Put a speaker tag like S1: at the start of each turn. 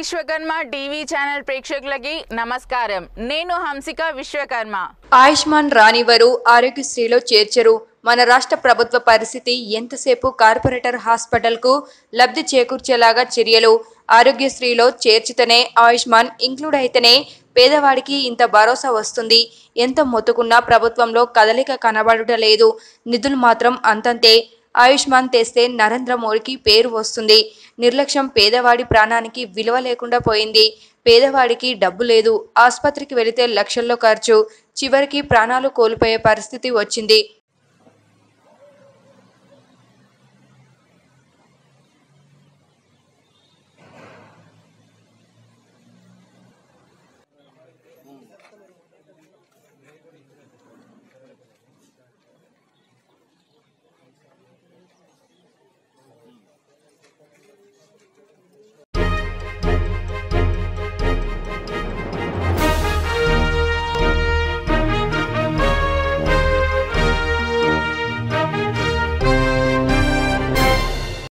S1: Vishwakarma TV channel ప్రేక్షకులకి నమస్కారం. నేను హంసిక విశ్వకర్మ.
S2: ఆయుష్మాన్ రానివారు ఆరోగ్యశ్రీలో చేర్చరు. మన రాష్ట్ర ప్రభుత్వ పరిస్థితి ఎంతసేపు కార్పొరేటర్ హాస్పిటల్కు లబ్ధి చేకూర్చేలాగా చర్యలు? ఆరోగ్యశ్రీలో చేర్చితేనే ఆయుష్మాన్ ఇంక్లూడ్ అయితేనే పేదవాడికి ఇంత భరోసా వస్తుంది. ఎంత మొత్తుకున్నా ప్రభుత్వంలో కదలిక కనబడుట లేదు నిధులు మాత్రం అంతంతే. ఆయుష్మాన్ తెస్తే నరేంద్ర మోడీకి పేరు వస్తుంది. నిర్లక్ష్యం పేదవాడి ప్రాణానికి విలువ లేకుండా పోయింది. పేదవాడికి డబ్బు లేదు. ఆసుపత్రికి వెళితే లక్షల్లో ఖర్చు. చివరికి ప్రాణాలు కోల్పోయే పరిస్థితి వచ్చింది.